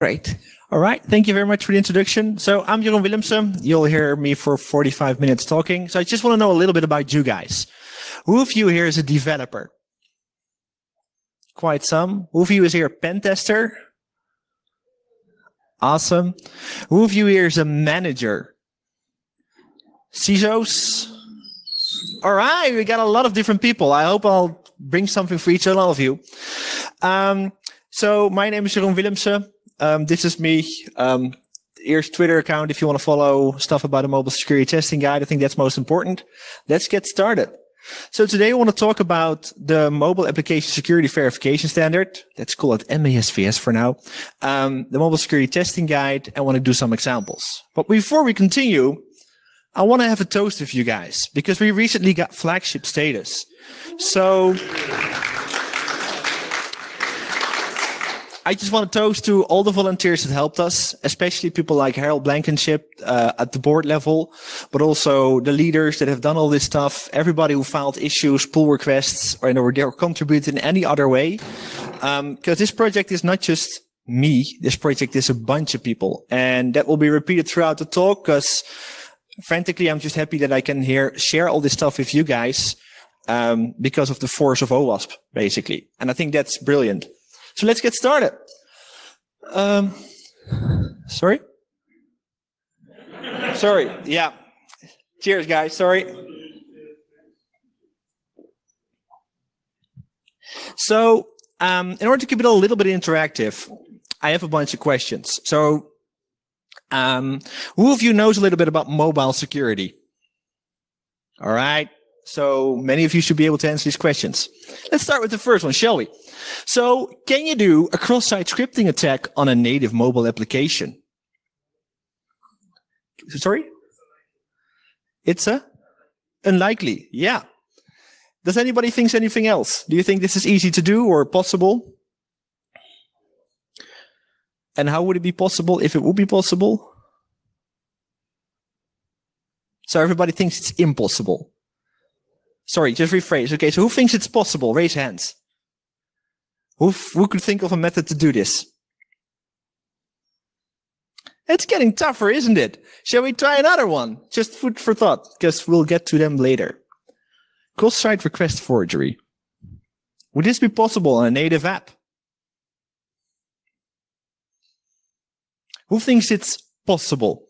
Great. All right. Thank you very much for the introduction. So I'm Jeroen Willemsen. You'll hear me for 45 minutes talking. So I just want to know a little bit about you guys. Who of you here is a developer? Quite some. Who of you is here a pen tester? Awesome. Who of you here is a manager? CISOs? All right. We got a lot of different people. I hope I'll bring something for each and all of you. Um, so my name is Jeroen Willemsen. Um, this is me. Um, here's Twitter account if you want to follow stuff about the mobile security testing guide. I think that's most important. Let's get started. So today I want to talk about the mobile application security verification standard. Let's call it MASVS for now. Um, the mobile security testing guide. I want to do some examples. But before we continue, I want to have a toast with you guys because we recently got flagship status. So I just want to toast to all the volunteers that helped us, especially people like Harold Blankenship uh, at the board level, but also the leaders that have done all this stuff, everybody who filed issues, pull requests, or, or, or contributed in any other way. Because um, this project is not just me. This project is a bunch of people, and that will be repeated throughout the talk. Because frantically, I'm just happy that I can here share all this stuff with you guys um, because of the force of OWASP, basically. And I think that's brilliant. So let's get started. Um, sorry? sorry. Yeah. Cheers, guys. Sorry. So, um, in order to keep it a little bit interactive, I have a bunch of questions. So, um, who of you knows a little bit about mobile security? All right. So many of you should be able to answer these questions. Let's start with the first one, shall we? So can you do a cross-site scripting attack on a native mobile application? Sorry? It's a unlikely. Yeah. Does anybody think anything else? Do you think this is easy to do or possible? And how would it be possible if it would be possible? So everybody thinks it's impossible. Sorry, just rephrase. Okay, so who thinks it's possible? Raise hands. Who, who could think of a method to do this? It's getting tougher, isn't it? Shall we try another one? Just food for thought, because we'll get to them later. Cross-site request forgery. Would this be possible on a native app? Who thinks it's possible?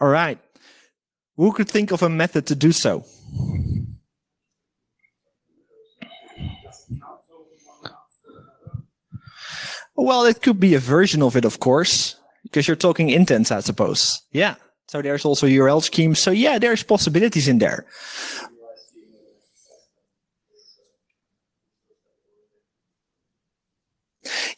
All right. Who could think of a method to do so? Well, it could be a version of it, of course, because you're talking intents, I suppose. Yeah. So there's also URL schemes. So yeah, there's possibilities in there.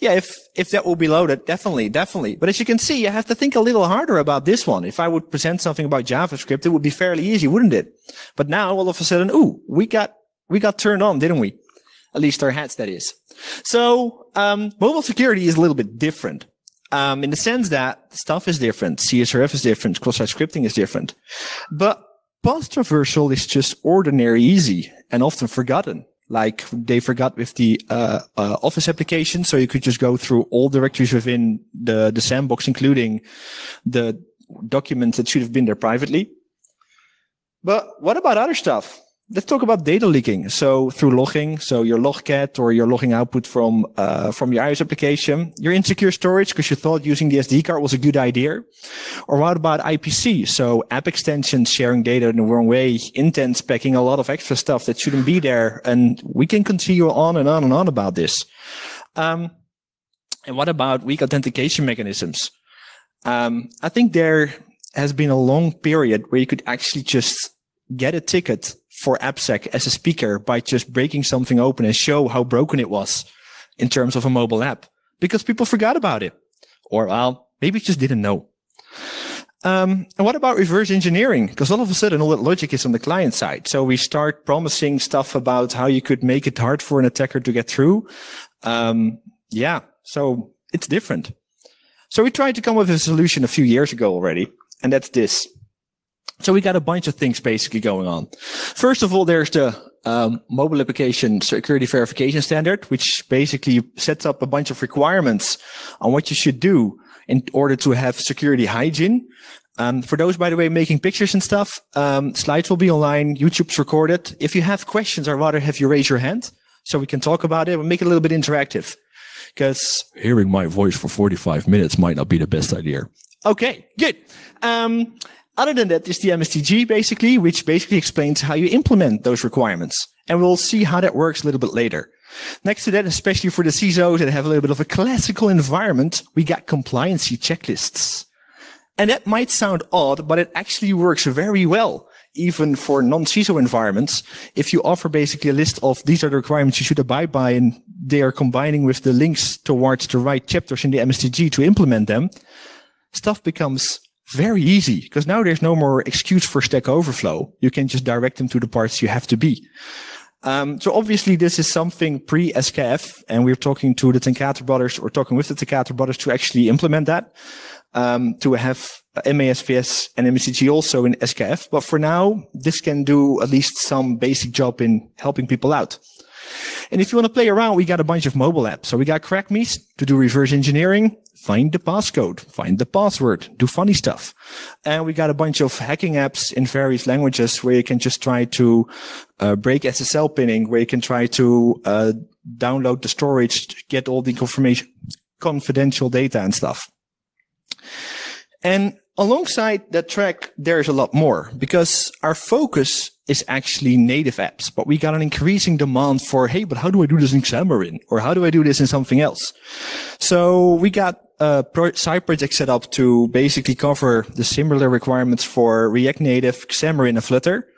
Yeah, if if that will be loaded, definitely, definitely. But as you can see, you have to think a little harder about this one. If I would present something about JavaScript, it would be fairly easy, wouldn't it? But now all of a sudden, ooh, we got we got turned on, didn't we? At least our heads, that is. So um, mobile security is a little bit different. Um, in the sense that stuff is different, CSRF is different, cross-site scripting is different, but path-traversal is just ordinary easy and often forgotten like they forgot with the uh, uh, Office application. So you could just go through all directories within the, the sandbox, including the documents that should have been there privately. But what about other stuff? Let's talk about data leaking. So through logging, so your logcat or your logging output from uh, from your iOS application, your insecure storage because you thought using the SD card was a good idea, or what about IPC? So app extensions sharing data in the wrong way, intents packing a lot of extra stuff that shouldn't be there, and we can continue on and on and on about this. Um, and what about weak authentication mechanisms? Um, I think there has been a long period where you could actually just get a ticket for AppSec as a speaker by just breaking something open and show how broken it was in terms of a mobile app because people forgot about it or well, maybe just didn't know. Um, and what about reverse engineering? Because all of a sudden, all that logic is on the client side. So we start promising stuff about how you could make it hard for an attacker to get through. Um, yeah. So it's different. So we tried to come up with a solution a few years ago already. And that's this. So we got a bunch of things basically going on. First of all, there's the um, mobile application security verification standard, which basically sets up a bunch of requirements on what you should do in order to have security hygiene. Um, for those, by the way, making pictures and stuff, um, slides will be online. YouTube's recorded. If you have questions, I'd rather have you raise your hand so we can talk about it and make it a little bit interactive. Because hearing my voice for 45 minutes might not be the best idea. Okay, good. Um, other than that is the MSTG basically, which basically explains how you implement those requirements. And we'll see how that works a little bit later. Next to that, especially for the CISOs that have a little bit of a classical environment, we got compliancy checklists. And that might sound odd, but it actually works very well, even for non-CISO environments. If you offer basically a list of these are the requirements you should abide by, and they are combining with the links towards the right chapters in the MSTG to implement them, stuff becomes very easy because now there's no more excuse for Stack Overflow. You can just direct them to the parts you have to be. Um, so obviously this is something pre-SKF and we're talking to the ten Cate brothers or talking with the ten Cate brothers to actually implement that, um, to have MASVS and MSTG also in SKF. But for now, this can do at least some basic job in helping people out. And if you want to play around, we got a bunch of mobile apps. So we got CrackMe to do reverse engineering, find the passcode, find the password, do funny stuff. And we got a bunch of hacking apps in various languages where you can just try to uh, break SSL pinning, where you can try to uh, download the storage, get all the confirmation, confidential data and stuff. And alongside that track, there's a lot more because our focus is actually native apps, but we got an increasing demand for, hey, but how do I do this in Xamarin? Or how do I do this in something else? So we got a pro- side project set up to basically cover the similar requirements for React Native, Xamarin, and Flutter.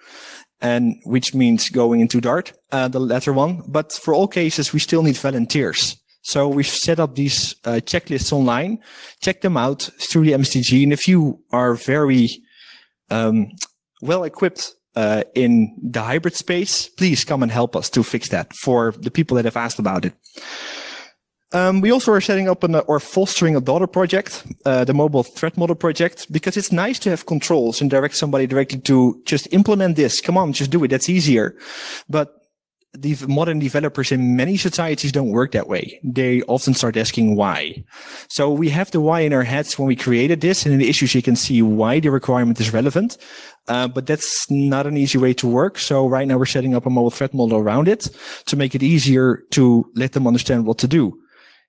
And which means going into Dart, uh, the latter one. But for all cases, we still need volunteers. So we've set up these uh, checklists online, check them out through the MSTG. And if you are very um, well equipped uh, in the hybrid space, please come and help us to fix that for the people that have asked about it. Um, we also are setting up an, or fostering a daughter project, uh, the mobile threat model project, because it's nice to have controls and direct somebody directly to just implement this. Come on, just do it. That's easier. But the modern developers in many societies don't work that way. They often start asking why. So we have the why in our heads when we created this and in the issues you can see why the requirement is relevant. Uh, but that's not an easy way to work. So right now we're setting up a mobile threat model around it to make it easier to let them understand what to do.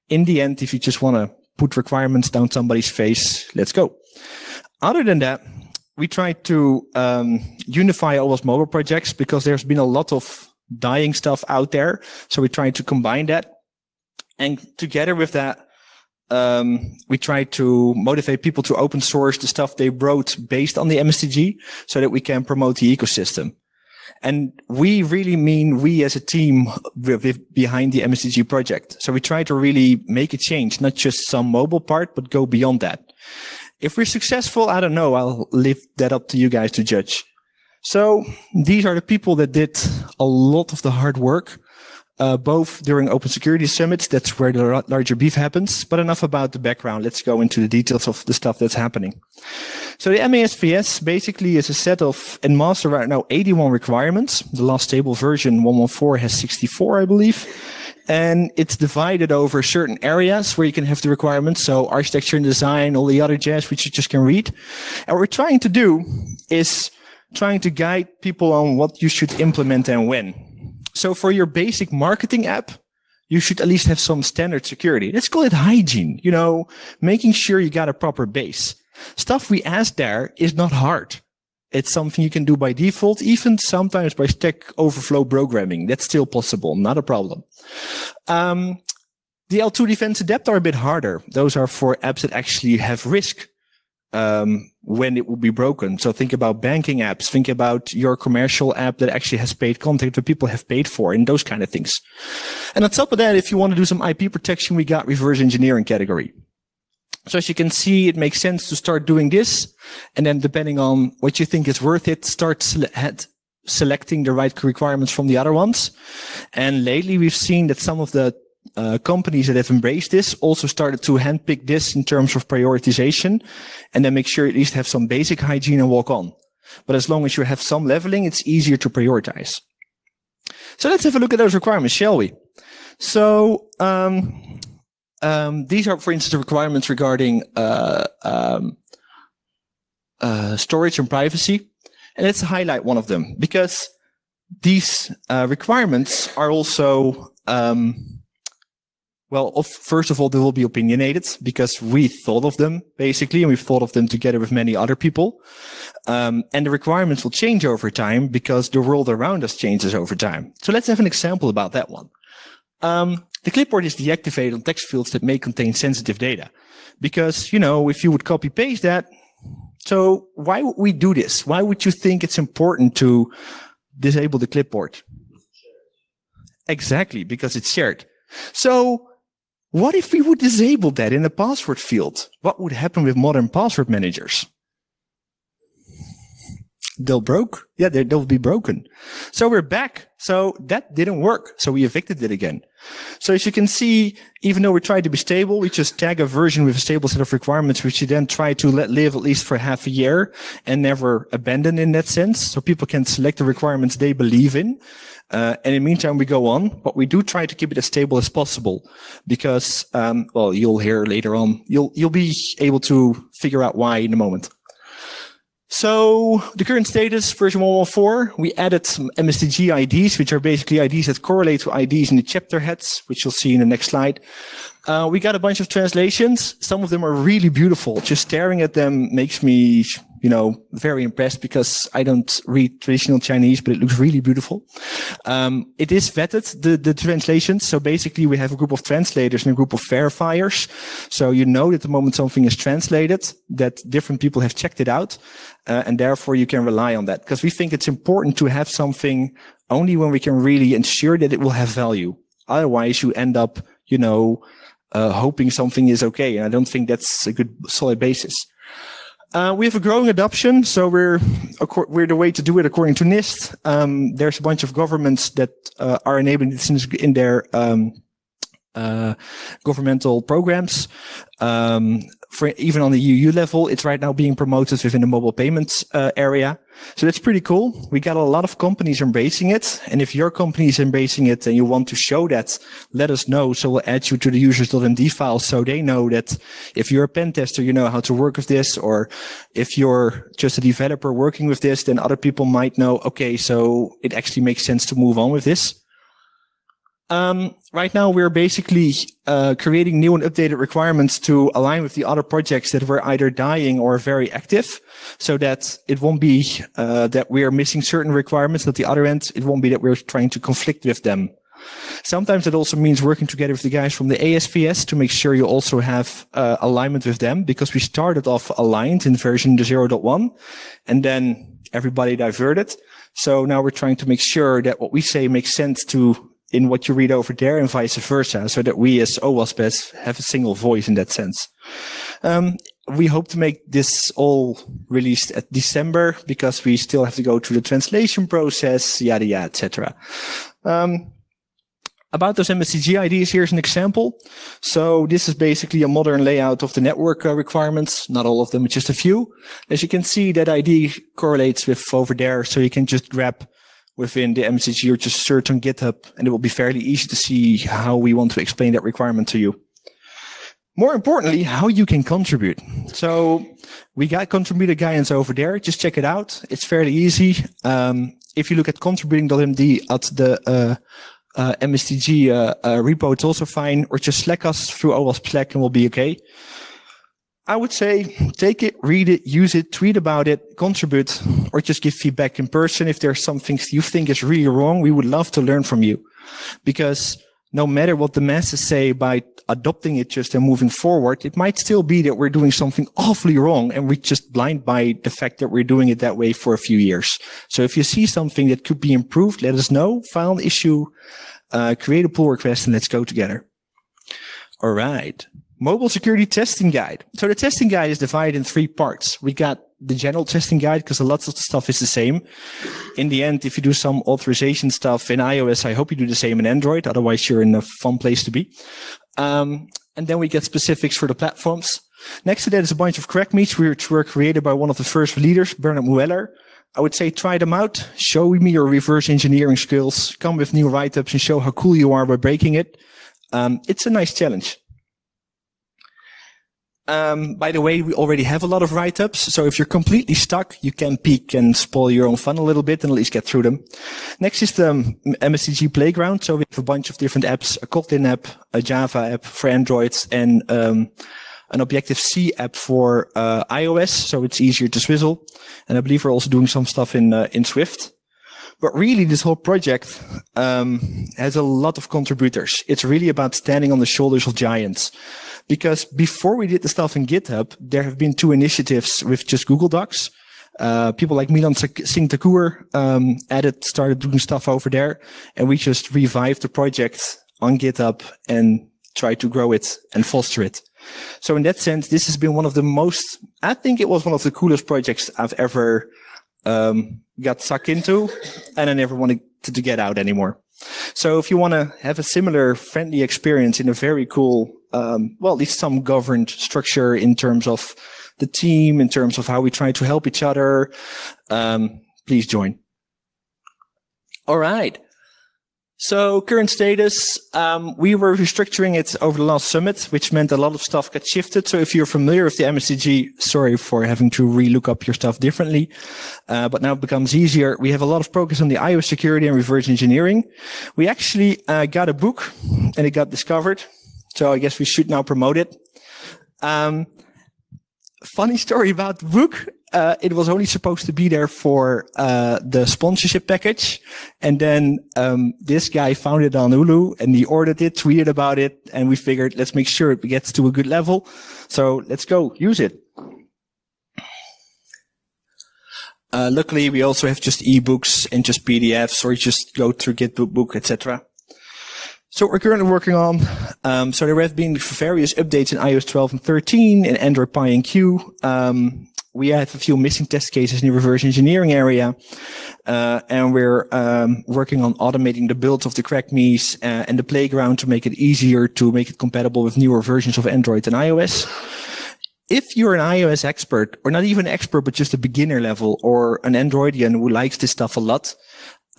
In the end, if you just want to put requirements down somebody's face, let's go. Other than that, we try to um, unify all those mobile projects because there's been a lot of dying stuff out there. So we try to combine that. And together with that, um, we try to motivate people to open source the stuff they wrote based on the MSTG so that we can promote the ecosystem. And we really mean we as a team behind the MSTG project. So we try to really make a change, not just some mobile part, but go beyond that. If we're successful, I don't know. I'll leave that up to you guys to judge. So these are the people that did a lot of the hard work, uh, both during open security summits. That's where the larger beef happens. But enough about the background. Let's go into the details of the stuff that's happening. So the MASVS basically is a set of, in master right now, 81 requirements. The last stable version 114 has 64, I believe. And it's divided over certain areas where you can have the requirements. So architecture and design, all the other jazz, which you just can read. And what we're trying to do is trying to guide people on what you should implement and when. So for your basic marketing app, you should at least have some standard security. Let's call it hygiene, you know, making sure you got a proper base. Stuff we ask there is not hard. It's something you can do by default, even sometimes by Stack Overflow programming. That's still possible, not a problem. Um, the L2 defense-in-depth are a bit harder. Those are for apps that actually have risk um, when it will be broken. So think about banking apps. Think about your commercial app that actually has paid content that people have paid for and those kind of things. And on top of that, if you want to do some IP protection, we got reverse engineering category. So as you can see, it makes sense to start doing this. And then depending on what you think is worth it, start sele- selecting the right requirements from the other ones. And lately we've seen that some of the uh, companies that have embraced this also started to handpick this in terms of prioritization and then make sure at least have some basic hygiene and walk on. But as long as you have some leveling, it's easier to prioritize. So let's have a look at those requirements, shall we? So um, um, these are, for instance, the requirements regarding uh, um, uh, storage and privacy. And let's highlight one of them because these uh, requirements are also um, well, first of all, they will be opinionated because we thought of them basically, and we've thought of them together with many other people. Um, and the requirements will change over time because the world around us changes over time. So let's have an example about that one. Um, the clipboard is deactivated on text fields that may contain sensitive data. Because, you know, if you would copy paste that, so why would we do this? Why would you think it's important to disable the clipboard? Exactly, because it's shared. So what if we would disable that in the password field? What would happen with modern password managers? They'll broke. Yeah, they'll be broken. So we're back. So that didn't work. So we evicted it again. So as you can see, even though we tried to be stable, we just tag a version with a stable set of requirements, which you then try to let live at least for half a year and never abandon in that sense. So people can select the requirements they believe in. Uh, and in the meantime, we go on, but we do try to keep it as stable as possible because, um, well, you'll hear later on, you'll, you'll be able to figure out why in a moment. So the current status, version 114, we added some MSTG IDs, which are basically IDs that correlate to IDs in the chapter heads, which you'll see in the next slide. Uh, we got a bunch of translations. Some of them are really beautiful. Just staring at them makes me you know, very impressed because I don't read traditional Chinese, but it looks really beautiful. Um, it is vetted, the, the translations. So basically we have a group of translators and a group of verifiers. So you know that the moment something is translated, that different people have checked it out. Uh, and therefore you can rely on that because we think it's important to have something only when we can really ensure that it will have value. Otherwise you end up, you know, uh, hoping something is okay. And I don't think that's a good solid basis. Uh, we have a growing adoption, so we're we're the way to do it according to NIST. Um, there's a bunch of governments that uh, are enabling this in their um, uh, governmental programs. Um, for even on the EU level, it's right now being promoted within the mobile payments uh, area. So that's pretty cool. We got a lot of companies embracing it. And if your company is embracing it and you want to show that, let us know. So we'll add you to the users.md file so they know that if you're a pen tester, you know how to work with this. Or if you're just a developer working with this, then other people might know, okay, so it actually makes sense to move on with this. Um, right now, we're basically uh, creating new and updated requirements to align with the other projects that were either dying or very active, so that it won't be uh, that we are missing certain requirements. At the other end, it won't be that we're trying to conflict with them. Sometimes it also means working together with the guys from the ASVS to make sure you also have uh, alignment with them, because we started off aligned in version 0.1, and then everybody diverted. So now we're trying to make sure that what we say makes sense to in what you read over there and vice versa, so that we as OWASP have a single voice in that sense. Um, we hope to make this all released at December because we still have to go through the translation process, yada yada, etc. Um, about those MSTG IDs, here's an example. So this is basically a modern layout of the network uh, requirements. Not all of them, just a few. As you can see, that ID correlates with over there. So you can just grab within the MSTG or just search on GitHub and it will be fairly easy to see how we want to explain that requirement to you. More importantly, how you can contribute. So we got contributor guidance over there. Just check it out. It's fairly easy. Um, if you look at contributing.md at the uh, uh, MSTG uh, uh, repo, it's also fine. Or just Slack us through OWASP Slack and we'll be okay. I would say take it, read it, use it, tweet about it, contribute, or just give feedback in person. If there's something you think is really wrong, we would love to learn from you. Because no matter what the masses say by adopting it just and moving forward, it might still be that we're doing something awfully wrong and we're just blind by the fact that we're doing it that way for a few years. So if you see something that could be improved, let us know, file an issue, uh, create a pull request and let's go together. All right mobile security testing guide. So the testing guide is divided in three parts. We got the general testing guide because a lot of the stuff is the same. In the end, if you do some authorization stuff in iOS, I hope you do the same in Android. Otherwise, you're in a fun place to be. Um, and then we get specifics for the platforms. Next to that is a bunch of CrackMes which were created by one of the first leaders, Bernhard Mueller. I would say try them out. Show me your reverse engineering skills. Come with new write-ups and show how cool you are by breaking it. Um, it's a nice challenge. Um, by the way, we already have a lot of write-ups. So if you're completely stuck, you can peek and spoil your own fun a little bit and at least get through them. Next is the MSTG Playground. So we have a bunch of different apps, a Kotlin app, a Java app for Androids, and um, an Objective-C app for uh, iOS. So it's easier to swizzle. And I believe we're also doing some stuff in uh, in Swift. But really, this whole project um, has a lot of contributors. It's really about standing on the shoulders of giants because before we did the stuff in GitHub, there have been two initiatives with just Google Docs. Uh, people like Milan Singh Thakur um, added, started doing stuff over there, and we just revived the project on GitHub and tried to grow it and foster it. So in that sense, this has been one of the most, I think it was one of the coolest projects I've ever um, got sucked into, and I never wanted to get out anymore. So if you want to have a similar friendly experience in a very cool, um, well, at least some governed structure in terms of the team, in terms of how we try to help each other, um, please join. All right. So current status, um, we were restructuring it over the last summit, which meant a lot of stuff got shifted. So if you're familiar with the MSTG, sorry for having to relook up your stuff differently. Uh, but now it becomes easier. We have a lot of progress on the iOS security and reverse engineering. We actually uh, got a book and it got discovered. So I guess we should now promote it. Um, funny story about the book uh, it was only supposed to be there for uh, the sponsorship package, and then um, this guy found it on Lulu and he ordered it, tweeted about it, and we figured let's make sure it gets to a good level. So let's go use it. Uh, luckily, we also have just ebooks and just PDFs, or you just go through Gitbook, book, etc. So we're currently working on, um, so there have been various updates in iOS 12 and 13 in Android Pie and Q. Um, we have a few missing test cases in the reverse engineering area, uh, and we're um, working on automating the builds of the CrackMe's uh, and the playground to make it easier to make it compatible with newer versions of Android and iOS. If you're an iOS expert, or not even expert, but just a beginner level, or an Androidian who likes this stuff a lot,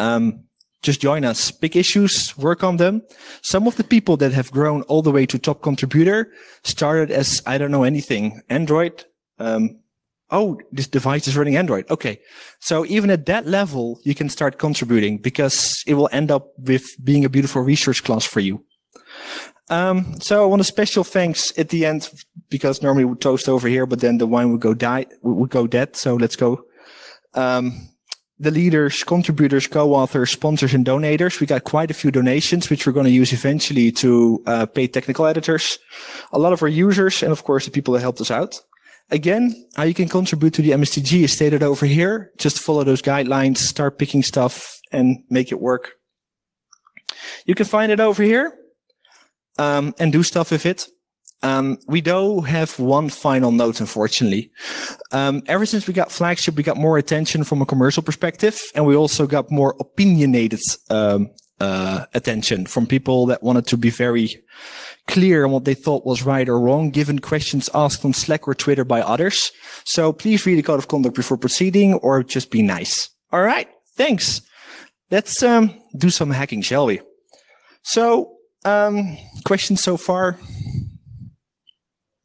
um, just join us. Pick issues, work on them. Some of the people that have grown all the way to top contributor started as I don't know anything. Android, um, oh, this device is running Android. Okay. So even at that level, you can start contributing because it will end up with being a beautiful research class for you. Um, so I want a special thanks at the end because normally we toast over here, but then the wine would go die, would go dead. So let's go. Um, the leaders, contributors, co-authors, sponsors, and donators. We got quite a few donations, which we're going to use eventually to uh, pay technical editors. A lot of our users, and of course the people that helped us out. Again, how you can contribute to the MSTG is stated over here. Just follow those guidelines, start picking stuff and make it work. You can find it over here um, and do stuff with it. Um, we do have one final note, unfortunately. Um, ever since we got flagship, we got more attention from a commercial perspective, and we also got more opinionated um, uh, attention from people that wanted to be very clear on what they thought was right or wrong, given questions asked on Slack or Twitter by others. So please read the code of conduct before proceeding or just be nice. All right. Thanks. Let's um, do some hacking, shall we? So, um, questions so far?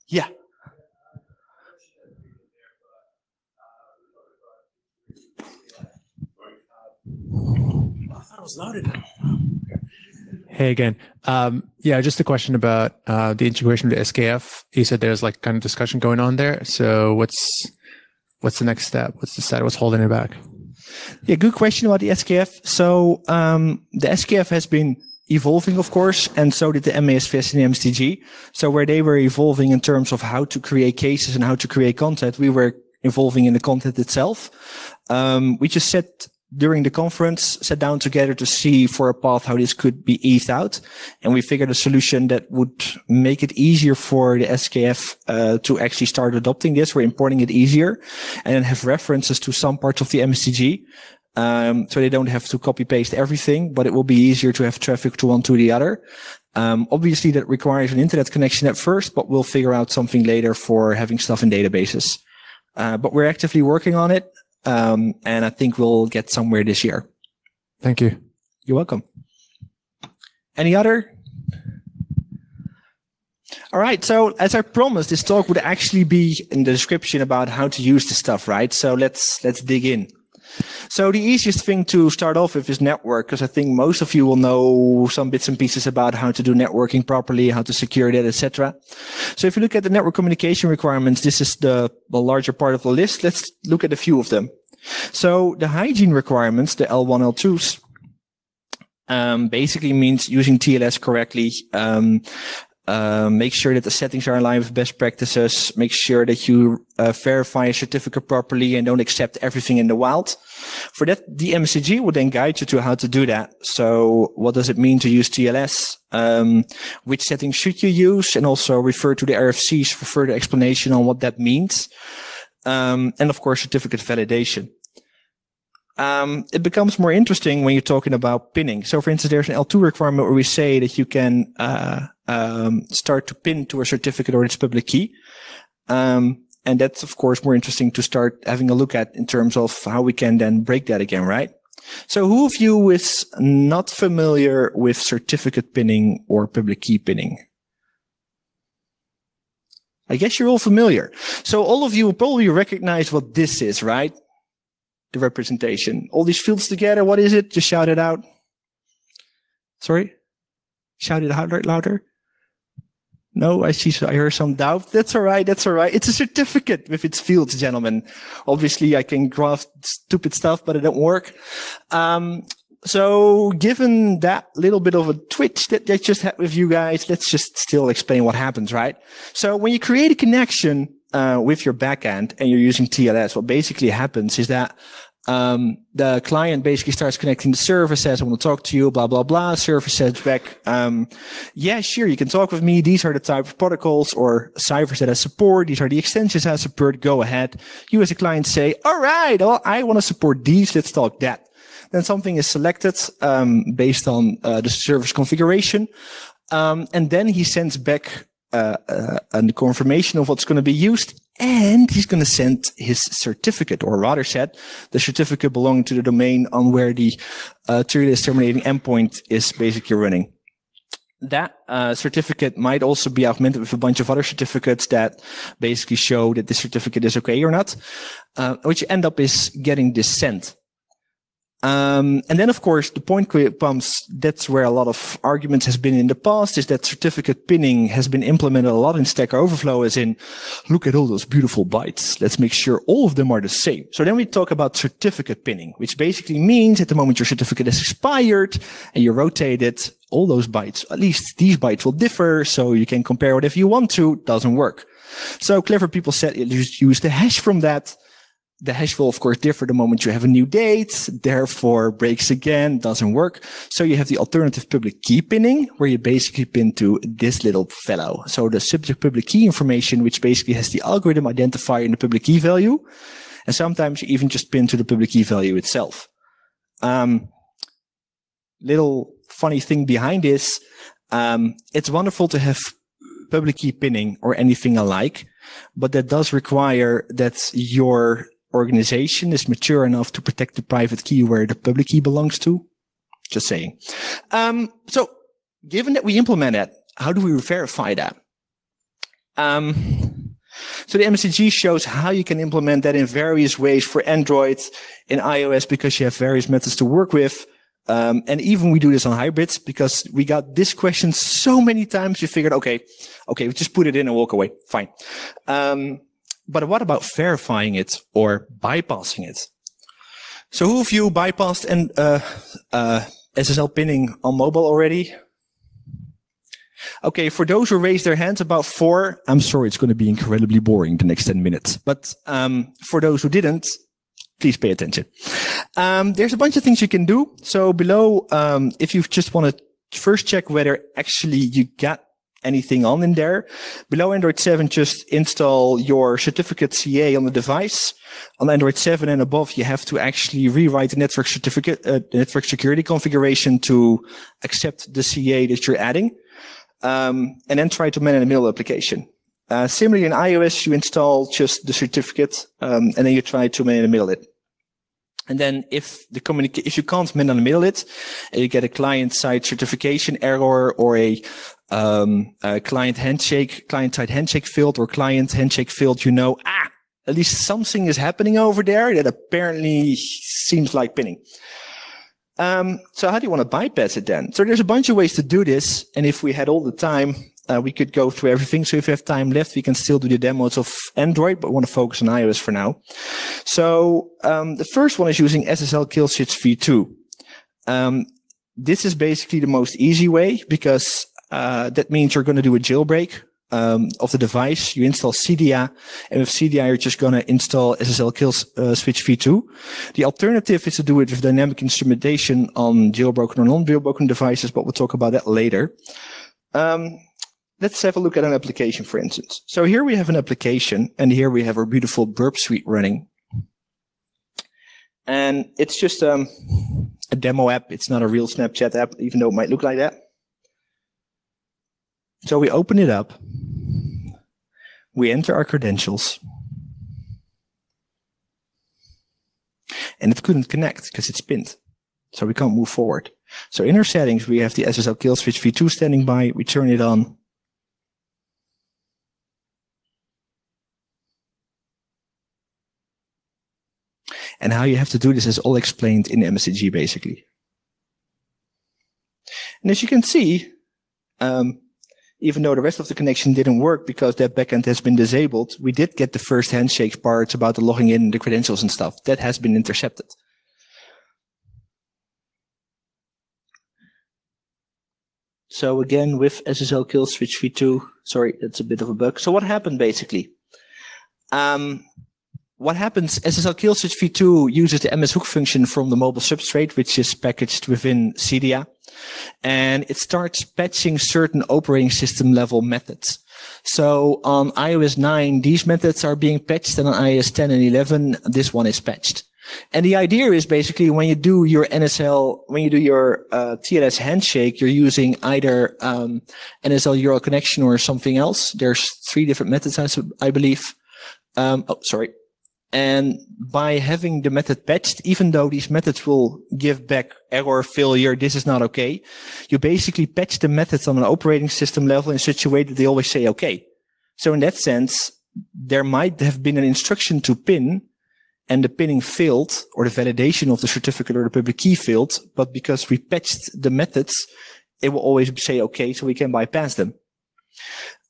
Yeah. I thought it was loaded. Hey again. Um, yeah, just a question about uh, the integration with SKF. You said there's like kind of discussion going on there. So what's what's the next step? What's the status? What's holding it back? Yeah, good question about the SKF. So um, the SKF has been evolving, of course, and so did the MASVS and the MSTG. So where they were evolving in terms of how to create cases and how to create content, we were evolving in the content itself. Um, we just set during the conference sat down together to see for a path how this could be eased out. And we figured a solution that would make it easier for the SKF uh, to actually start adopting this. We're importing it easier and then have references to some parts of the MSTG. Um, so they don't have to copy paste everything, but it will be easier to have traffic to one to the other. Um, obviously that requires an internet connection at first, but we'll figure out something later for having stuff in databases. Uh, but we're actively working on it. Um, and I think we'll get somewhere this year. Thank you. You're welcome. Any other? All right. So as I promised, this talk would actually be in the description about how to use the stuff, right? So let's, let's dig in. So the easiest thing to start off with is network, because I think most of you will know some bits and pieces about how to do networking properly, how to secure that, etc. So if you look at the network communication requirements, this is the, the larger part of the list. Let's look at a few of them. So the hygiene requirements, the L1, L2s, um, basically means using TLS correctly, um, uh, make sure that the settings are in line with best practices. Make sure that you uh, verify a certificate properly and don't accept everything in the wild. For that, the MSTG will then guide you to how to do that. So what does it mean to use TLS? Um, which settings should you use? And also refer to the RFCs for further explanation on what that means. Um, and of course, certificate validation. Um, it becomes more interesting when you're talking about pinning. So for instance, there's an L2 requirement where we say that you can, uh, um, start to pin to a certificate or its public key. Um, and that's of course more interesting to start having a look at in terms of how we can then break that again, right? So who of you is not familiar with certificate pinning or public key pinning? I guess you're all familiar. So all of you will probably recognize what this is, right? The representation. All these fields together, what is it? Just shout it out. Sorry? Shout it out louder. No, I see, I hear some doubt. That's all right. That's all right. It's a certificate with its fields, gentlemen. Obviously, I can graph stupid stuff, but it don't work. Um, so given that little bit of a twitch that I just had with you guys, let's just still explain what happens, right? So when you create a connection, uh, with your backend and you're using TLS, what basically happens is that um, the client basically starts connecting the server, says, I want to talk to you, blah, blah, blah. Server says back, um, yeah, sure, you can talk with me. These are the type of protocols or ciphers that I support. These are the extensions I support. Go ahead. You as a client say, all right, well, I want to support these. Let's talk that. Then something is selected, um, based on, uh, the service configuration. Um, and then he sends back uh, uh, a confirmation of what's going to be used, and he's going to send his certificate, or rather said, the certificate belonging to the domain on where the uh, TLS terminating endpoint is basically running. That uh, certificate might also be augmented with a bunch of other certificates that basically show that this certificate is okay or not. Uh, what you end up is getting this sent. Um, and then, of course, the point comes, that's where a lot of arguments has been in the past, is that certificate pinning has been implemented a lot in Stack Overflow as in, look at all those beautiful bytes. Let's make sure all of them are the same. So then we talk about certificate pinning, which basically means at the moment your certificate is expired and you rotate it, all those bytes, at least these bytes will differ. So you can compare whatever you want to, doesn't work. So clever people said, use the hash from that the hash will of course differ the moment you have a new date, therefore breaks again, doesn't work. So you have the alternative public key pinning where you basically pin to this little fellow. So the subject public key information, which basically has the algorithm identifier in the public key value. And sometimes you even just pin to the public key value itself. Um, little funny thing behind this. Um, it's wonderful to have public key pinning or anything alike, but that does require that your organization is mature enough to protect the private key where the public key belongs to. Just saying. Um, so given that we implement it, how do we verify that? Um, so the MSTG shows how you can implement that in various ways for Android and iOS because you have various methods to work with. Um, and even we do this on hybrids because we got this question so many times. We figured, okay, okay, we just put it in and walk away. Fine. Um, but what about verifying it or bypassing it? So who of you bypassed and uh, uh, SSL pinning on mobile already? Okay, for those who raised their hands, about four. I'm sorry, it's going to be incredibly boring the next 10 minutes. But um, for those who didn't, please pay attention. Um, there's a bunch of things you can do. So below, um, if you just want to first check whether actually you got anything on in there. Below Android 7, just install your certificate CA on the device. On Android 7 and above, you have to actually rewrite the network certificate, uh, network security configuration to accept the CA that you're adding. Um, and then try to man in the middle application. Uh, similarly in iOS, you install just the certificate, um, and then you try to man in the middle it. And then if the communica- if you can't man in the middle it, you get a client side certification error or a, um, a client handshake, client side handshake failed or client handshake failed, you know, ah, at least something is happening over there that apparently seems like pinning. Um, so how do you want to bypass it then? So there's a bunch of ways to do this. And if we had all the time, uh, we could go through everything. So if we have time left, we can still do the demos of Android, but want to focus on iOS for now. So um, the first one is using SSL kill switch v2. Um, this is basically the most easy way because uh, that means you're going to do a jailbreak um, of the device. You install Cydia, and with Cydia, you're just going to install SSL kill uh, switch v2. The alternative is to do it with dynamic instrumentation on jailbroken or non-jailbroken devices, but we'll talk about that later. Um, let's have a look at an application, for instance. So here we have an application, and here we have our beautiful Burp Suite running. And it's just um, a demo app. It's not a real Snapchat app, even though it might look like that. So we open it up. We enter our credentials. And it couldn't connect because it's pinned. So we can't move forward. So in our settings, we have the SSL kill switch v2 standing by. We turn it on. And how you have to do this is all explained in MSTG basically. And as you can see, um, even though the rest of the connection didn't work because that backend has been disabled, we did get the first handshake parts about the logging in, the credentials and stuff. That has been intercepted. So again, with SSL kill switch v2, sorry, that's a bit of a bug. So what happened basically? Um, what happens, SSL kill switch v2 uses the MS hook function from the mobile substrate, which is packaged within Cydia. And it starts patching certain operating system level methods. So on iOS 9, these methods are being patched and on iOS 10 and 11, this one is patched. And the idea is basically when you do your NSL, when you do your uh, TLS handshake, you're using either um, NSL URL connection or something else. There's three different methods, I, I believe. Um, oh, sorry. And by having the method patched, even though these methods will give back error, failure, this is not okay, you basically patch the methods on an operating system level in such a way that they always say okay. So in that sense, there might have been an instruction to pin and the pinning failed or the validation of the certificate or the public key failed. But because we patched the methods, it will always say okay. So we can bypass them.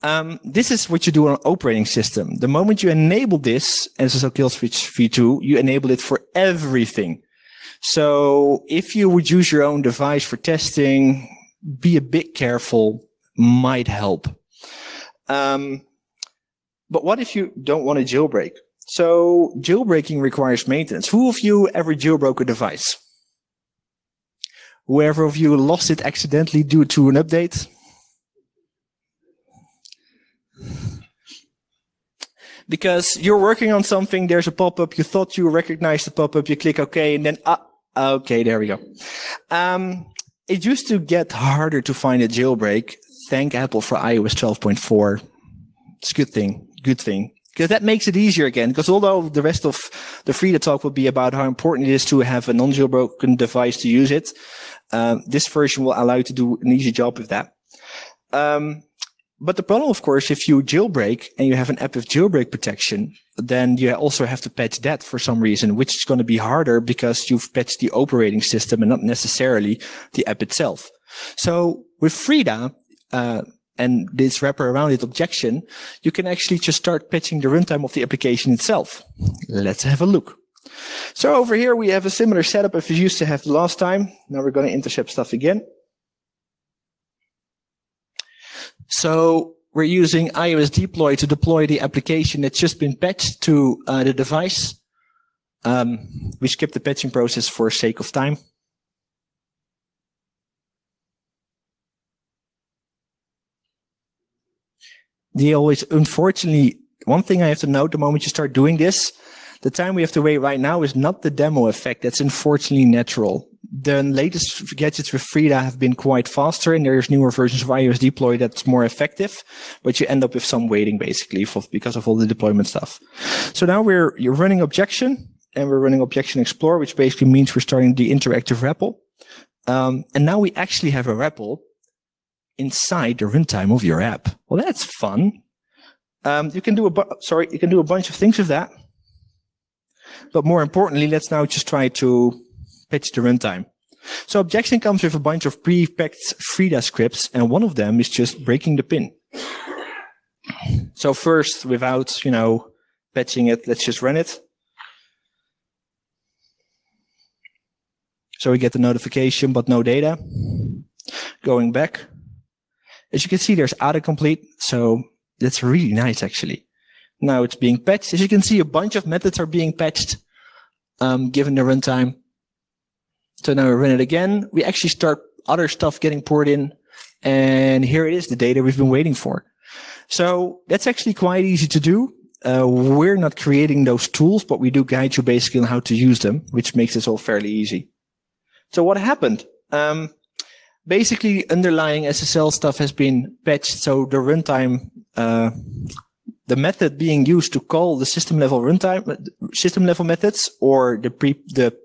Um, this is what you do on an operating system. The moment you enable this SSL kill switch v2, you enable it for everything. So if you would use your own device for testing, be a bit careful, might help. Um, but what if you don't want to jailbreak? So jailbreaking requires maintenance. Who of you ever jailbroke a device? Whoever of you lost it accidentally due to an update? Because you're working on something, there's a pop-up, you thought you recognized the pop-up, you click OK, and then, ah, okay, there we go. Um, it used to get harder to find a jailbreak. Thank Apple for iOS 12.4. It's a good thing, good thing. Because that makes it easier again. Because although the rest of the Frida talk will be about how important it is to have a non-jailbroken device to use it, um, this version will allow you to do an easy job with that. Um, but the problem, of course, if you jailbreak and you have an app with jailbreak protection, then you also have to patch that for some reason, which is going to be harder because you've patched the operating system and not necessarily the app itself. So with Frida, uh, and this wrapper around it objection, you can actually just start patching the runtime of the application itself. Let's have a look. So over here, we have a similar setup as we used to have the last time. Now we're going to intercept stuff again. So we're using iOS deploy to deploy the application that's just been patched to uh, the device. Um, we skip the patching process for sake of time. The always, unfortunately, one thing I have to note the moment you start doing this, the time we have to wait right now is not the demo effect. That's unfortunately natural the latest gadgets with Frida have been quite faster and there's newer versions of iOS deploy that's more effective, but you end up with some waiting basically for, because of all the deployment stuff. So now we're, you're running objection and we're running Objection Explorer, which basically means we're starting the interactive REPL. Um, and now we actually have a REPL inside the runtime of your app. Well, that's fun. Um, you can do a sorry, you can do a bunch of things with that. But more importantly, let's now just try to pitch the runtime. So objection comes with a bunch of pre-packed Frida scripts, and one of them is just breaking the pin. So first, without, you know, patching it, let's just run it. So we get the notification, but no data. Going back. As you can see, there's autocomplete. So that's really nice, actually. Now it's being patched. As you can see, a bunch of methods are being patched, um, given the runtime. So now we run it again. We actually start other stuff getting poured in. And here it is, the data we've been waiting for. So that's actually quite easy to do. Uh, we're not creating those tools, but we do guide you basically on how to use them, which makes this all fairly easy. So what happened? Um, basically, underlying SSL stuff has been patched. So the runtime, uh, the method being used to call the system level runtime, system level methods or the pre, the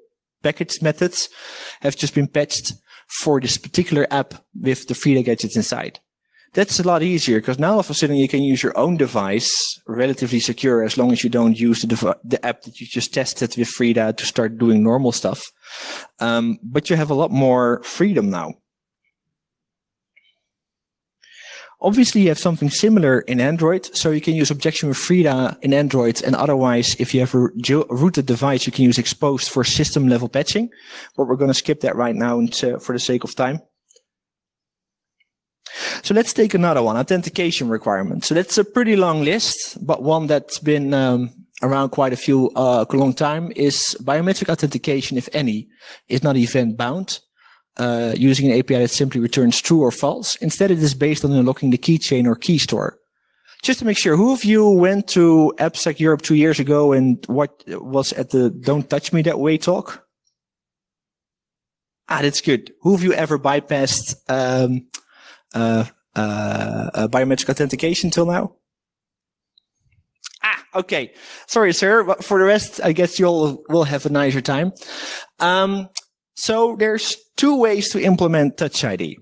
package methods have just been patched for this particular app with the Frida gadgets inside. That's a lot easier because now all of a sudden you can use your own device relatively secure as long as you don't use the, the app that you just tested with Frida to start doing normal stuff. Um, but you have a lot more freedom now. Obviously, you have something similar in Android, so you can use objection with Frida in Android, and otherwise, if you have a rooted device, you can use Exposed for system level patching. But we're going to skip that right now for the sake of time. So let's take another one, authentication requirement. So that's a pretty long list, but one that's been um, around quite a few uh, long time is biometric authentication, if any, is not event bound. Uh, using an API that simply returns true or false. Instead, it is based on unlocking the keychain or key store. Just to make sure, who of you went to AppSec Europe two years ago and what was at the Don't Touch Me That Way talk? Ah, that's good. Who of you ever bypassed um, uh, uh, biometric authentication till now? Ah, okay. Sorry, sir. But for the rest, I guess you all will have a nicer time. Um, so there's two ways to implement Touch ID.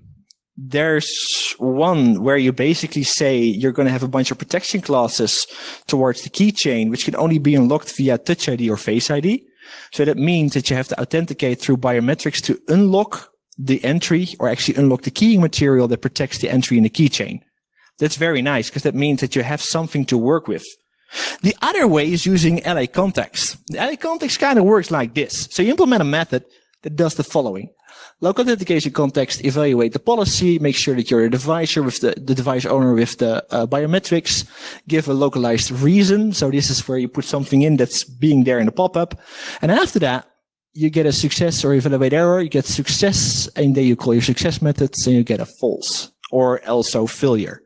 There's one where you basically say you're going to have a bunch of protection clauses towards the keychain, which can only be unlocked via Touch ID or Face ID. So that means that you have to authenticate through biometrics to unlock the entry or actually unlock the keying material that protects the entry in the keychain. That's very nice because that means that you have something to work with. The other way is using LA context. The LA context kind of works like this. So you implement a method that does the following. Local authentication context, evaluate the policy, make sure that you're a devicer with the, the device owner with the uh, biometrics, give a localized reason. So this is where you put something in that's being there in the pop-up. And after that, you get a success or evaluate error, you get success, and then you call your success methods and you get a false or also failure.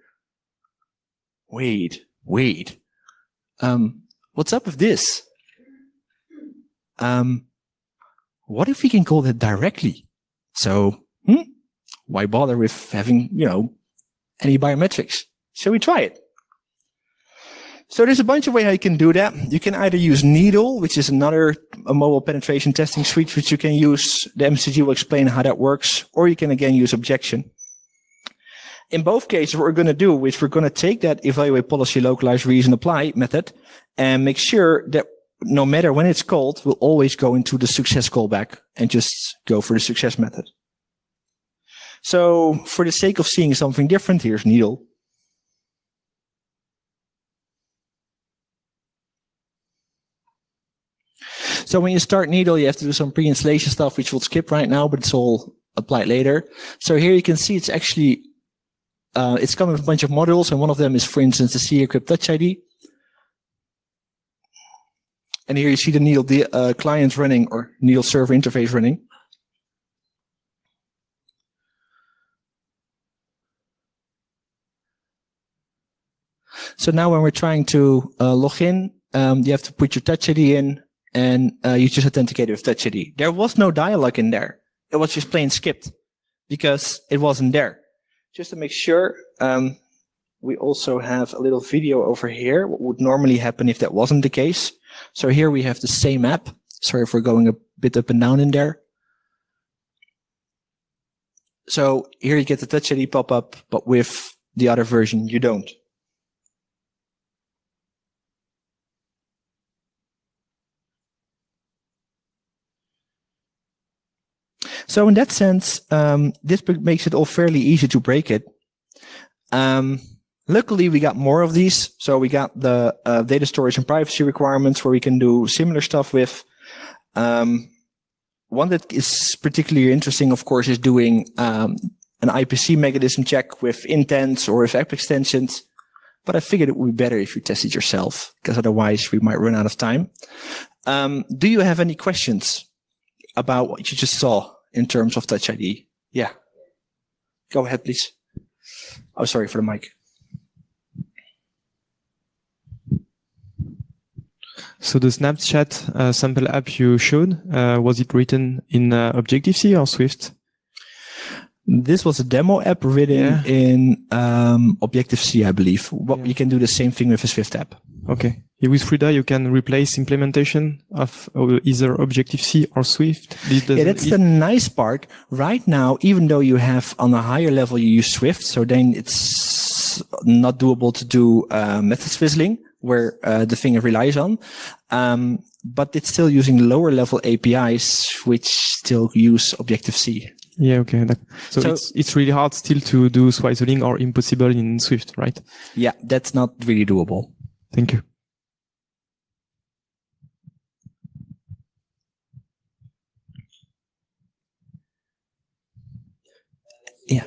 Wait, wait. Um, what's up with this? Um, what if we can call that directly? So, hmm, why bother with having, you know, any biometrics? Shall we try it? So there's a bunch of ways how you can do that. You can either use Needle, which is another mobile penetration testing suite, which you can use. The MCG will explain how that works, or you can again use Objection. In both cases, what we're going to do is we're going to take that evaluate policy, localize, reason, apply method and make sure that no matter when it's called, we'll always go into the success callback and just go for the success method. So for the sake of seeing something different, here's Needle. So when you start Needle, you have to do some pre-installation stuff, which we'll skip right now, but it's all applied later. So here you can see it's actually, uh, it's coming with a bunch of modules, and one of them is, for instance, the C Touch ID. And here you see the uh, client running or Needle server interface running. So now when we're trying to uh, log in, um, you have to put your Touch ID in and uh, you just authenticated with Touch ID. There was no dialogue in there. It was just plain skipped because it wasn't there. Just to make sure, um, we also have a little video over here. What would normally happen if that wasn't the case? So here we have the same app. Sorry for going a bit up and down in there. So here you get the Touch ID pop-up, but with the other version, you don't. So in that sense, um, this makes it all fairly easy to break it. Um, luckily, we got more of these. So we got the uh, data storage and privacy requirements where we can do similar stuff with. Um, one that is particularly interesting, of course, is doing um, an IPC mechanism check with intents or with app extensions. But I figured it would be better if you test it yourself, because otherwise we might run out of time. Um, do you have any questions about what you just saw? in terms of Touch ID. Yeah. Go ahead, please. Oh, sorry for the mic. So the Snapchat uh, sample app you showed, uh, was it written in uh, Objective-C or Swift? This was a demo app written yeah. in um, Objective-C, I believe. Well, yeah. You can do the same thing with a Swift app. Okay. With Frida, you can replace implementation of either Objective-C or Swift. Yeah, that's the nice part. Right now, even though you have on a higher level, you use Swift, so then it's not doable to do uh, method swizzling where uh, the thing relies on. Um, but it's still using lower level APIs, which still use Objective-C. Yeah, okay. So, so, it's it's really hard still to do swizzling or impossible in Swift, right? Yeah, that's not really doable. Thank you. Yeah.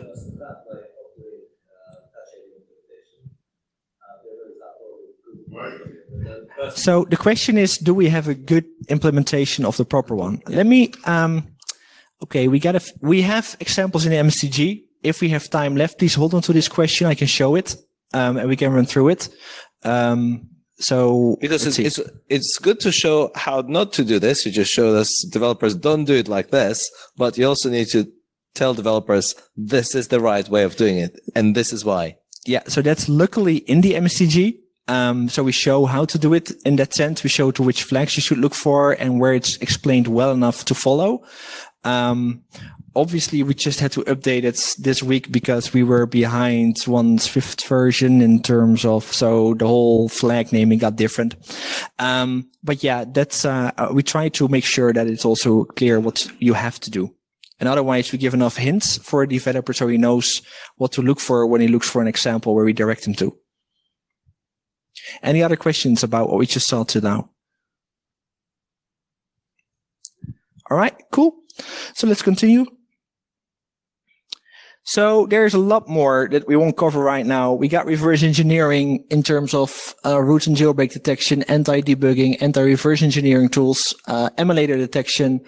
So the question is, do we have a good implementation of the proper one? Let me, um, okay, we got a, we have examples in the MSTG. If we have time left, please hold on to this question. I can show it, um, and we can run through it. Um, so because it's, it's, it's good to show how not to do this. You just show us developers don't do it like this, but you also need to tell developers this is the right way of doing it and this is why. Yeah. So that's luckily in the MSTG. Um, so we show how to do it in that sense. We show to which flags you should look for and where it's explained well enough to follow. Um, obviously we just had to update it this week because we were behind one's fifth version in terms of so the whole flag naming got different um, but yeah that's uh, we try to make sure that it's also clear what you have to do and otherwise, we give enough hints for a developer so he knows what to look for when he looks for an example where we direct him to. Any other questions about what we just to now? All right, cool. So let's continue. So there's a lot more that we won't cover right now. We got reverse engineering in terms of uh, root and jailbreak detection, anti-debugging, anti-reverse engineering tools, uh, emulator detection,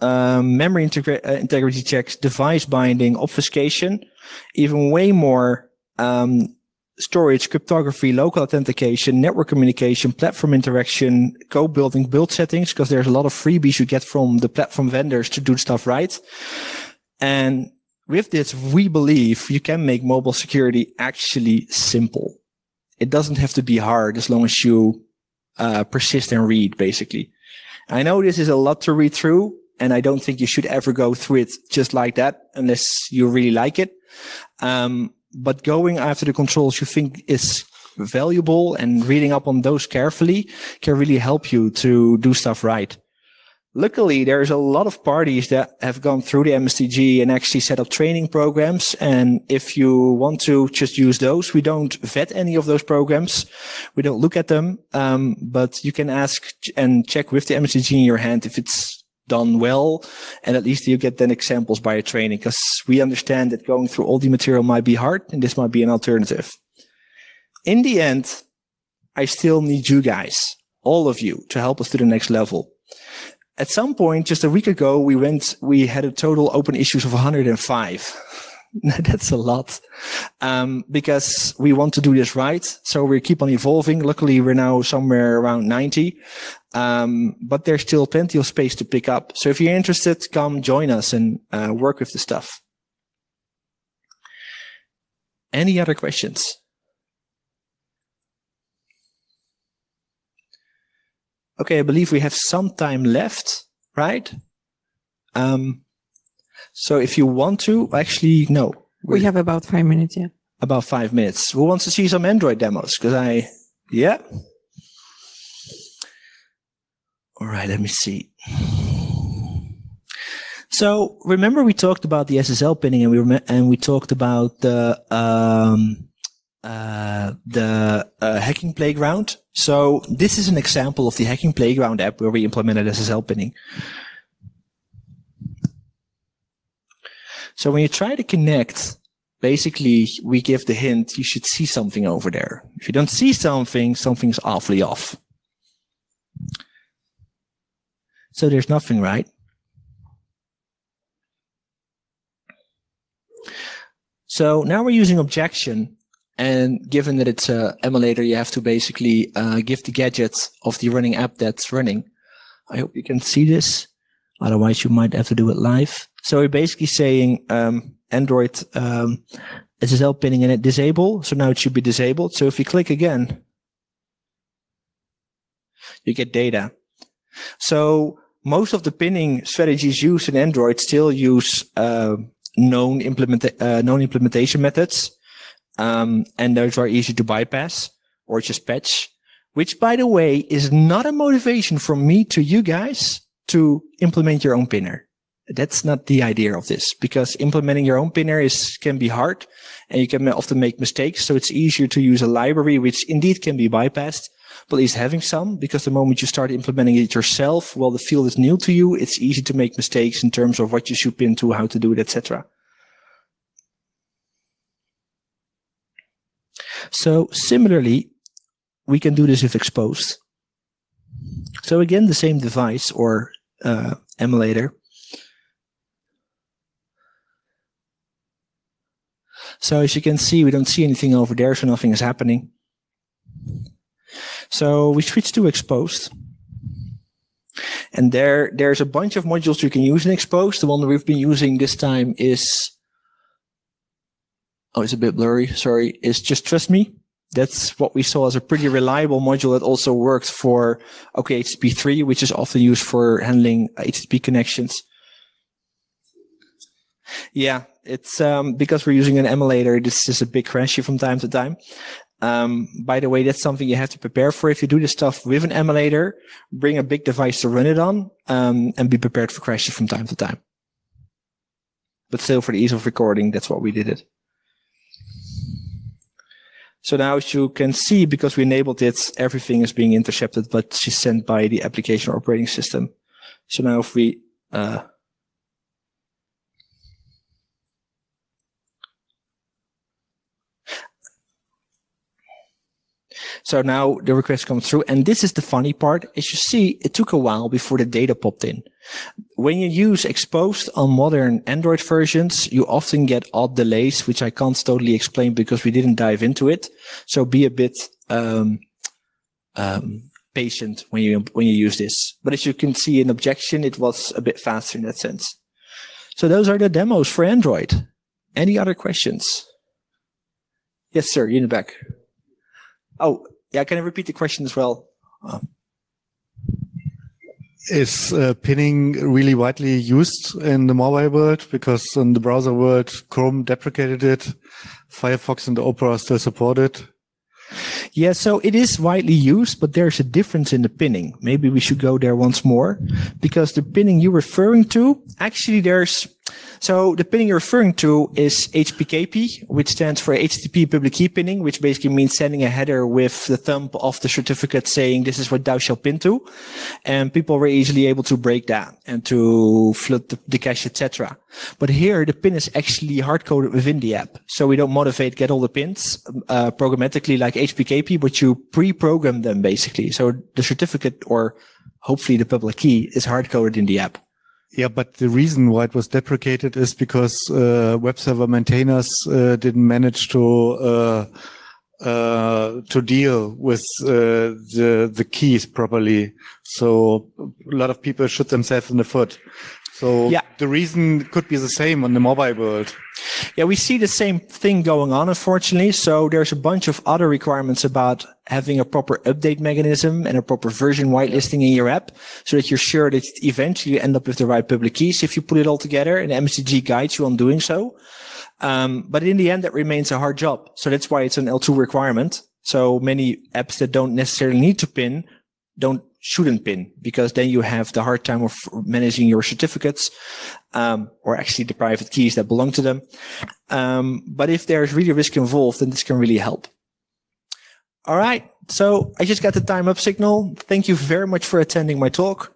um, memory uh, integrity checks, device binding, obfuscation, even way more um, storage, cryptography, local authentication, network communication, platform interaction, co-building, build settings, because there's a lot of freebies you get from the platform vendors to do stuff right. And with this, we believe you can make mobile security actually simple. It doesn't have to be hard as long as you uh, persist and read, basically. I know this is a lot to read through, and I don't think you should ever go through it just like that unless you really like it. Um, but going after the controls you think is valuable and reading up on those carefully can really help you to do stuff right. Luckily, there's a lot of parties that have gone through the MSTG and actually set up training programs. And if you want to just use those, we don't vet any of those programs. We don't look at them. Um, but you can ask and check with the MSTG in your hand if it's done well. And at least you get then examples by training because we understand that going through all the material might be hard and this might be an alternative. In the end, I still need you guys, all of you to help us to the next level. At some point, just a week ago, we went, we had a total open issues of 105. That's a lot. Um, because we want to do this right. So we keep on evolving. Luckily, we're now somewhere around 90. Um, but there's still plenty of space to pick up. So if you're interested, come join us and uh, work with the stuff. Any other questions? Okay, I believe we have some time left, right? Um, so if you want to, actually, no. We have about five minutes, yeah. about five minutes. Who wants to see some Android demos? Because I, yeah. All right, let me see. So remember we talked about the SSL pinning and we rem- and we talked about the um, uh, the uh, hacking playground. So this is an example of the hacking playground app where we implemented SSL pinning. So when you try to connect basically we give the hint you should see something over there. If you don't see something, something's awfully off. So there's nothing, right? So now we're using objection. And given that it's a emulator, you have to basically uh, give the gadgets of the running app that's running. I hope you can see this. Otherwise, you might have to do it live. So we're basically saying um, Android um, SSL pinning in it disable. So now it should be disabled. So if you click again, you get data. So most of the pinning strategies used in Android still use uh, known implement uh, known implementation methods, um, and those are easy to bypass or just patch. Which, by the way, is not a motivation from me to you guys to implement your own pinner that's not the idea of this because implementing your own pinner is can be hard and you can often make mistakes. So it's easier to use a library, which indeed can be bypassed, but at least having some because the moment you start implementing it yourself, well, the field is new to you. It's easy to make mistakes in terms of what you should pin to, how to do it, etc. So similarly, we can do this with exposed. So again, the same device or uh, emulator So as you can see, we don't see anything over there, so nothing is happening. So we switch to exposed. And there, there's a bunch of modules you can use in exposed. The one that we've been using this time is, oh, it's a bit blurry. Sorry. It's just trust me. That's what we saw as a pretty reliable module that also works for okay HTTP3, which is often used for handling HTTP connections. Yeah, it's um, because we're using an emulator. This is a bit crashy from time to time. Um, by the way, that's something you have to prepare for. If you do this stuff with an emulator, bring a big device to run it on, um, and be prepared for crashes from time to time. But still, for the ease of recording, that's what we did it. So now as you can see, because we enabled it, everything is being intercepted, but she's sent by the application operating system. So now if we, uh, So now the request comes through. And this is the funny part. As you see, it took a while before the data popped in. When you use exposed on modern Android versions, you often get odd delays, which I can't totally explain because we didn't dive into it. So be a bit, um, um, patient when you, when you use this. But as you can see in objection, it was a bit faster in that sense. So those are the demos for Android. Any other questions? Yes, sir. You in the back. Oh, yeah. Can I repeat the question as well? Um, is uh, pinning really widely used in the mobile world? Because in the browser world, Chrome deprecated it. Firefox and Opera still support it. Yeah, so it is widely used, but there's a difference in the pinning. Maybe we should go there once more because the pinning you're referring to, actually there's so the pinning you're referring to is HPKP, which stands for HTTP public key pinning, which basically means sending a header with the thumb of the certificate saying this is what thou shalt pin to. And people were easily able to break that and to flood the, the cache, etc. But here the pin is actually hard coded within the app. So we don't motivate get all the pins uh, programmatically like HPKP, but you pre-program them basically. So the certificate or hopefully the public key is hard coded in the app. Yeah, but the reason why it was deprecated is because uh, web server maintainers uh, didn't manage to uh, uh to deal with uh, the the keys properly. So a lot of people shoot themselves in the foot. So Yeah. the reason could be the same on the mobile world. Yeah, we see the same thing going on, unfortunately. So there's a bunch of other requirements about having a proper update mechanism and a proper version whitelisting in your app so that you're sure that eventually you end up with the right public keys if you put it all together and MCG guides you on doing so. Um, but in the end, that remains a hard job. So that's why it's an L2 requirement. So many apps that don't necessarily need to pin don't shouldn't pin because then you have the hard time of managing your certificates um, or actually the private keys that belong to them. Um, but if there's really risk involved, then this can really help. All right. So I just got the time up signal. Thank you very much for attending my talk.